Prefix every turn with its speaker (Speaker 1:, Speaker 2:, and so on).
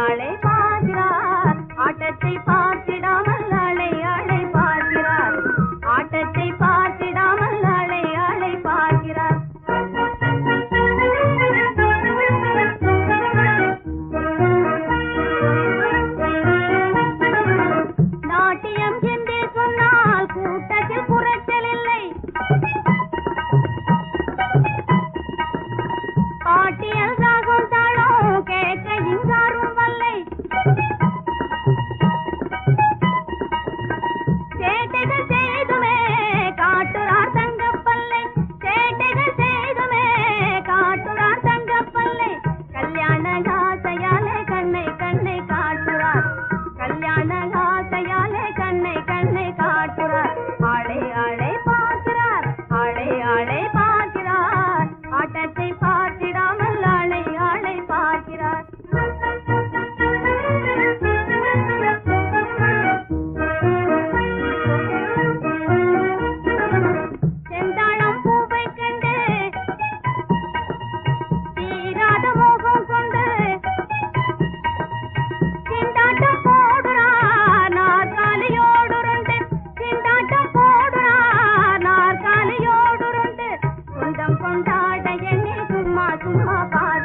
Speaker 1: ஆளை பார்க்கிறார் ஆட்டத்தை பார்த்து ಮಹಾಕಾರ